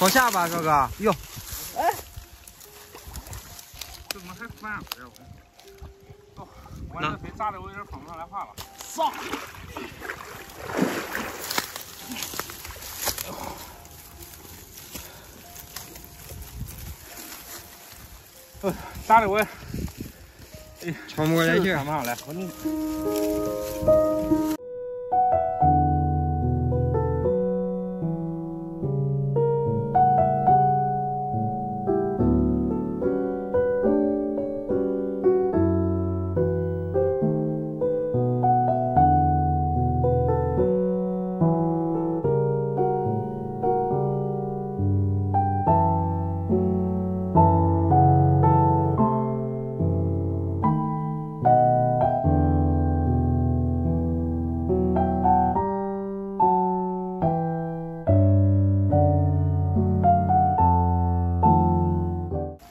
放下吧，哥哥。哟，哎，这怎么还翻了？这我，哦，我这腿炸的我有点放不上来话了。上。呃，扎的我，哎喘不过来气，喘不上来。我你。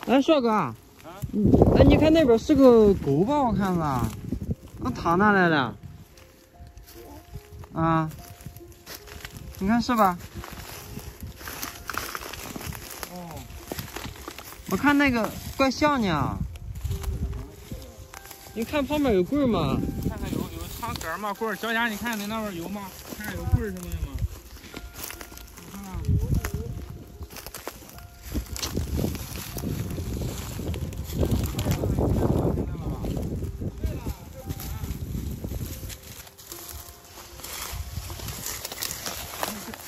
哎，帅哥，啊，哎，你看那边是个狗吧？我看是，那他哪来的？啊，你看是吧？哦，我看那个怪像呢。你看旁边有棍吗？看看有有长杆吗？棍脚丫，你看你那边有吗？看看有棍什么的吗？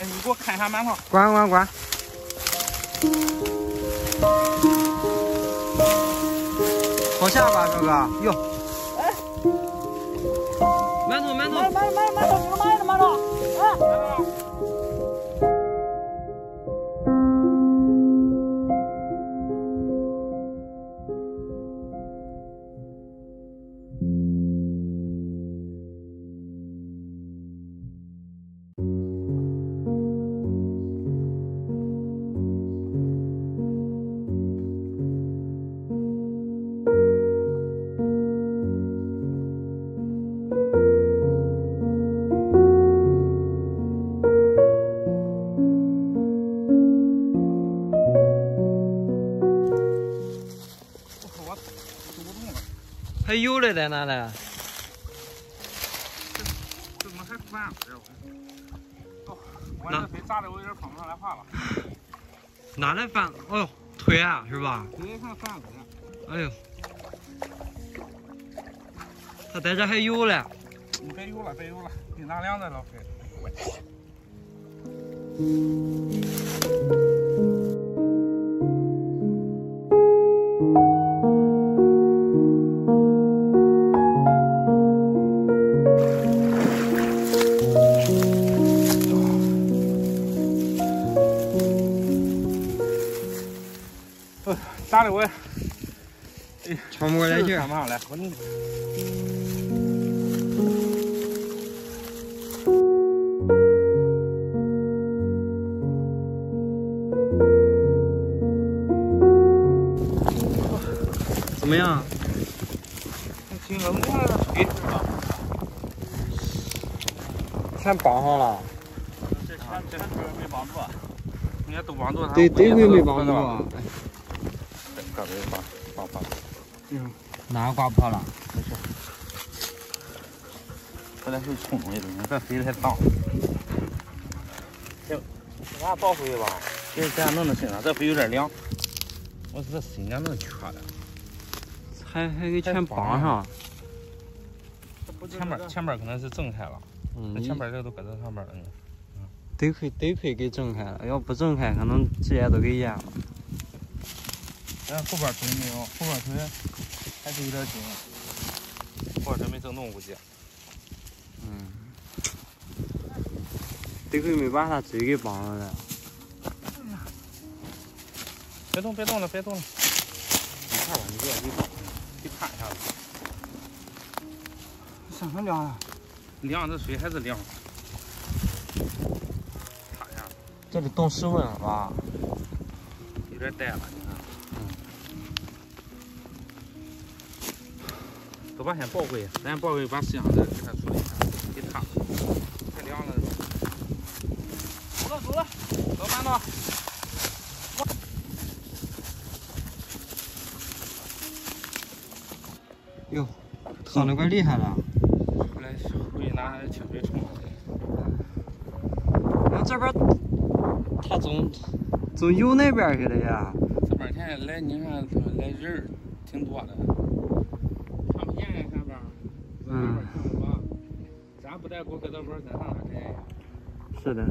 你给我看一下馒头。关关关。放下吧，哥哥。哟。还有嘞，在哪嘞？这怎么还翻了？这我，哦，我这腿扎的我有点放不上来话了。哪来翻？哦呦，腿啊，是吧？腿上翻了。哎呦，他在这还有嘞。你别有了，别有了，你拿两个老飞。我，喘不过来气，喘不上来。怎么样？行了，我看这腿全绑上了。这全这全没绑住，应该都绑住。对，这回没绑住。这给挂挂破了，嗯，哪个刮破了？没事。回来时候冲东西东西，这水太脏了。行，把它倒回去吧。这这样弄弄身上，这水有点凉。我这心眼能缺了。还还给全绑上。前面前面可能是挣开了。嗯。前面这都搁这上面了。嗯。得亏得亏给挣开了，要不挣开，可能直接都给淹了。咱后边腿没有，后边腿还是有点紧，后边腿没整动估计。嗯，得亏没把他嘴给绑上了。别动，别动了，别动了。你看吧，你别，你你看一下子。身上凉呀？凉，这水还是凉。看一下。这里冻室温了吧？有点带了。走吧，先抱回去，咱抱回去把饲养的给它处理一下，给它，太凉了。走了走了，老板呢？哟，烫的怪厉害的。回来回去拿清水冲。那这边他总总游那边去了呀？这边天来，你看来人挺多的。看不见呀下边。嗯。看不着。咱不带过个道坡，咱上哪去？是的。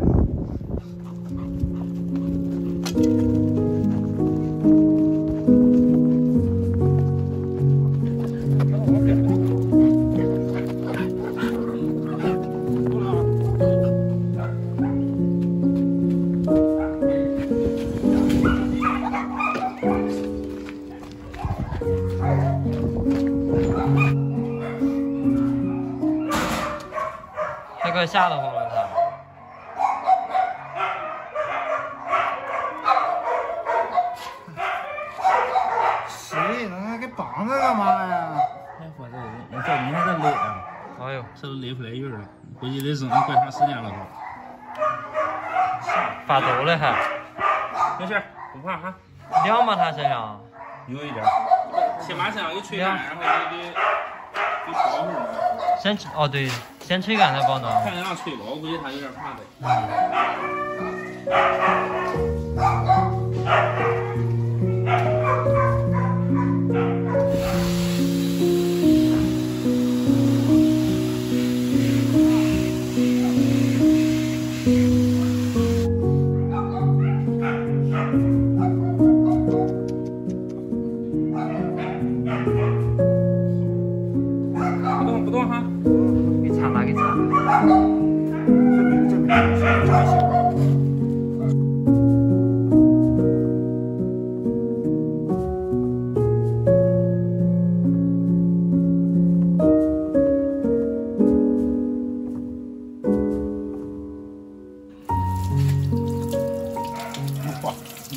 那可吓得慌了，他。谁？那给绑着干嘛呀？哎，我这，你这你看这勒啊！哎呦，这都勒出来印了，估计得扔怪长时间了都。发抖了还？没事，不怕哈。凉吗？他身上？有一点。先把身上给吹干，然后给给给包会儿。先哦对，先吹干再保暖。看让吹吧，我估计他有点怕的。不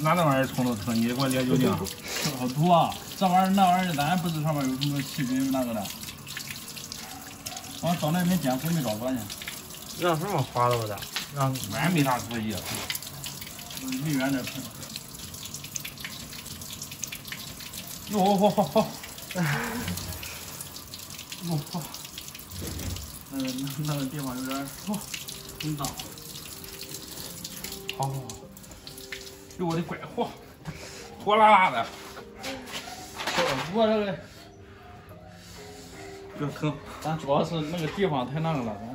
拿那玩意儿冲都疼，你给我练酒精。好毒啊！这玩意儿那玩意儿，咱不知上面有什么细菌那个的。我找那边捡鬼没找着呢，让什么花了的？让俺没啥主意。离远点喷。哟嚯嚯嚯！我操！那个那个地方有点哇，真脏。好好好。哟我的乖，嚯，火辣辣的。我这个，这疼。咱主要是那个地方太那个了，咱